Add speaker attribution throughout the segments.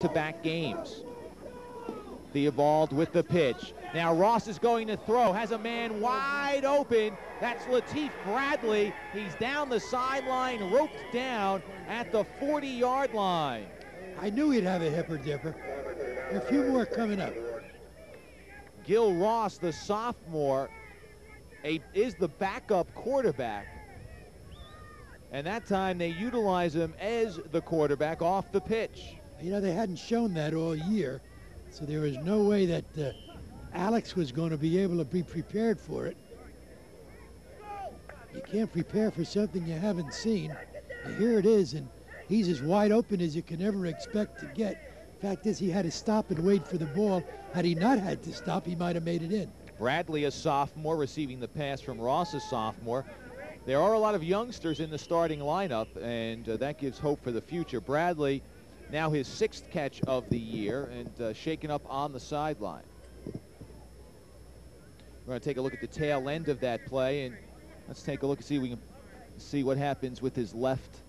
Speaker 1: to back games. Theobald with the pitch. Now Ross is going to throw, has a man wide open. That's Latif Bradley. He's down the sideline, roped down at the 40-yard line.
Speaker 2: I knew he'd have a hipper dipper. A few more coming up.
Speaker 1: Gil Ross, the sophomore, a, is the backup quarterback. And that time they utilize him as the quarterback off the pitch.
Speaker 2: You know, they hadn't shown that all year, so there was no way that uh, Alex was going to be able to be prepared for it. You can't prepare for something you haven't seen. And here it is, and he's as wide open as you can ever expect to get. Fact is, he had to stop and wait for the ball. Had he not had to stop, he might have made it in.
Speaker 1: Bradley, a sophomore, receiving the pass from Ross, a sophomore. There are a lot of youngsters in the starting lineup, and uh, that gives hope for the future. Bradley, now his sixth catch of the year, and uh, shaken up on the sideline. We're going to take a look at the tail end of that play, and let's take a look and see if we can see what happens with his left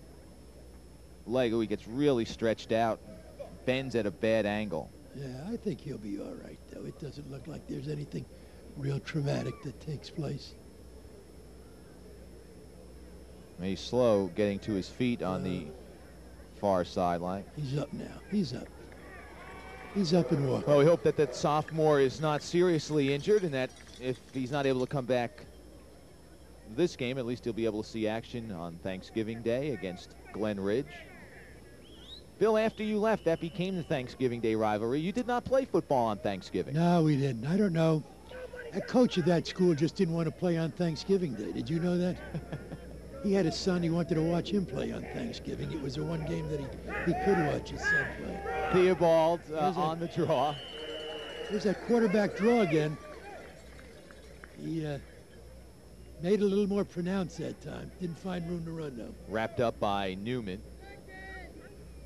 Speaker 1: leg. Oh, he gets really stretched out, bends at a bad angle.
Speaker 2: Yeah, I think he'll be all right, though. It doesn't look like there's anything real traumatic that takes place.
Speaker 1: He's slow getting to his feet on the far sideline.
Speaker 2: He's up now. He's up. He's up and walking.
Speaker 1: Well, we hope that that sophomore is not seriously injured and that if he's not able to come back this game, at least he'll be able to see action on Thanksgiving Day against Glen Ridge. Bill, after you left, that became the Thanksgiving Day rivalry. You did not play football on Thanksgiving.
Speaker 2: No, we didn't. I don't know. A coach of that school just didn't want to play on Thanksgiving Day. Did you know that? he had a son. He wanted to watch him play on Thanksgiving. It was the one game that he, he could watch his son play.
Speaker 1: Theobald uh, on the draw.
Speaker 2: There's that quarterback draw again. He uh, made it a little more pronounced that time. Didn't find room to run, though.
Speaker 1: Wrapped up by Newman.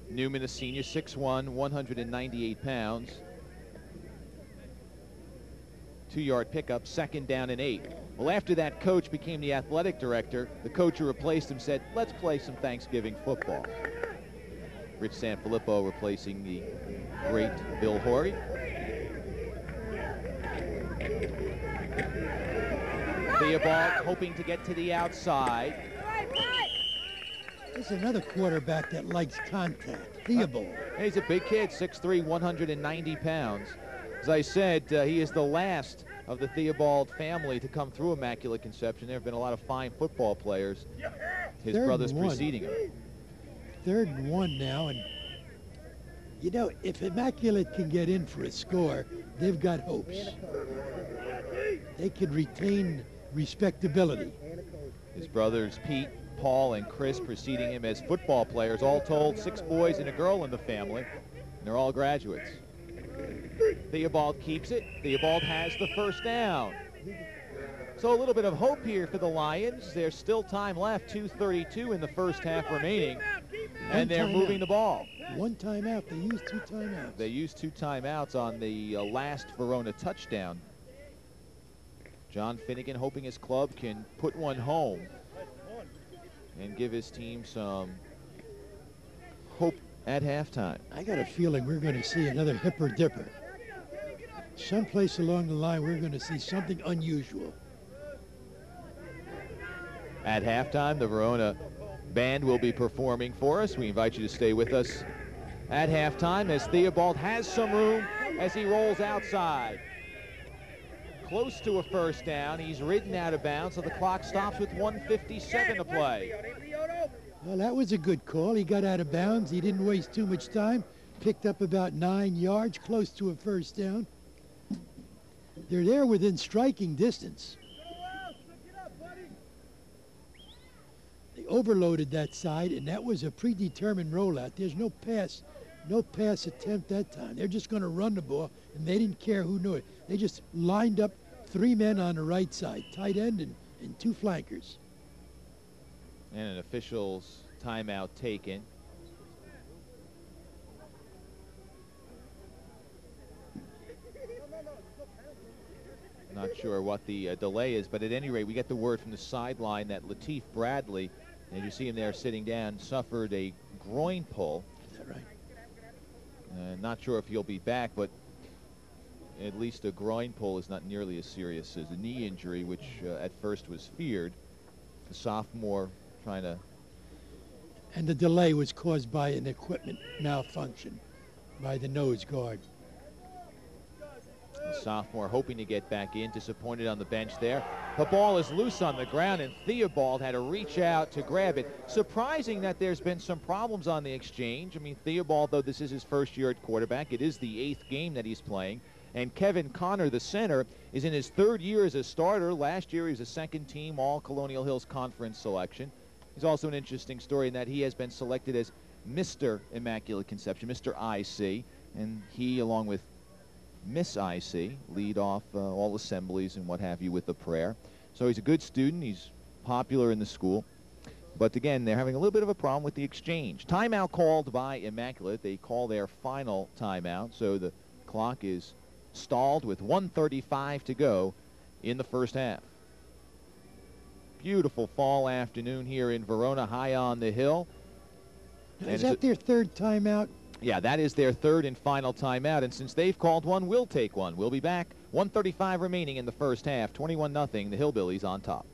Speaker 1: Newman, a senior, 6'1", 198 pounds. Two-yard pickup, second down and eight. Well, after that coach became the athletic director, the coach who replaced him said, let's play some Thanksgiving football. Rich Sanfilippo replacing the great Bill Horry. Theobald hoping to get to the outside.
Speaker 2: There's another quarterback that likes contact. Theobald.
Speaker 1: He's a big kid, 6'3", 190 pounds. As I said, uh, he is the last of the Theobald family to come through Immaculate Conception. There have been a lot of fine football players. His
Speaker 2: Third
Speaker 1: brothers
Speaker 2: one.
Speaker 1: preceding him.
Speaker 2: Third and one now, and you know, if Immaculate can get in for a score, they've got hopes. They could retain respectability.
Speaker 1: His brothers Pete, Paul, and Chris preceding him as football players. All told, six boys and a girl in the family. And they're all graduates. Theobald keeps it. Theobald has the first down. So a little bit of hope here for the Lions. There's still time left, 2.32 in the first half remaining. And they're moving the ball.
Speaker 2: One timeout. They used two timeouts.
Speaker 1: They used two timeouts on the uh, last Verona touchdown. John Finnegan hoping his club can put one home and give his team some hope at halftime.
Speaker 2: I got a feeling we're going to see another hipper dipper. Someplace along the line, we're going to see something unusual.
Speaker 1: At halftime, the Verona band will be performing for us. We invite you to stay with us at halftime as Theobald has some room as he rolls outside. Close to a first down. He's ridden out of bounds, so the clock stops with 157 to play.
Speaker 2: Well, that was a good call. He got out of bounds. He didn't waste too much time. Picked up about nine yards, close to a first down. They're there within striking distance. They overloaded that side, and that was a predetermined rollout. There's no pass, no pass attempt that time. They're just going to run the ball, and they didn't care who knew it. They just lined up three men on the right side, tight end and, and two flankers.
Speaker 1: And an official's timeout taken. Not sure what the uh, delay is, but at any rate, we get the word from the sideline that Latif Bradley, and you see him there sitting down, suffered a groin pull.
Speaker 2: Is that right?
Speaker 1: Uh, not sure if he'll be back, but at least a groin pull is not nearly as serious as a knee injury, which uh, at first was feared. The sophomore trying to
Speaker 2: And the delay was caused by an equipment malfunction by the nose guard.
Speaker 1: Sophomore hoping to get back in, disappointed on the bench there. The ball is loose on the ground, and Theobald had to reach out to grab it. Surprising that there's been some problems on the exchange. I mean, Theobald, though this is his first year at quarterback, it is the eighth game that he's playing. And Kevin Connor, the center, is in his third year as a starter. Last year, he was a second team All Colonial Hills Conference selection. He's also an interesting story in that he has been selected as Mr. Immaculate Conception, Mr. IC, and he, along with Miss IC, lead off uh, all assemblies and what have you with the prayer. So he's a good student. He's popular in the school. But again, they're having a little bit of a problem with the exchange. Timeout called by Immaculate. They call their final timeout. So the clock is stalled with 135 to go in the first half. Beautiful fall afternoon here in Verona, high on the hill.
Speaker 2: Is that
Speaker 1: a-
Speaker 2: their third timeout?
Speaker 1: Yeah, that is their third and final timeout, and since they've called one, we'll take one. We'll be back. 135 remaining in the first half. 21 nothing. The Hillbillies on top.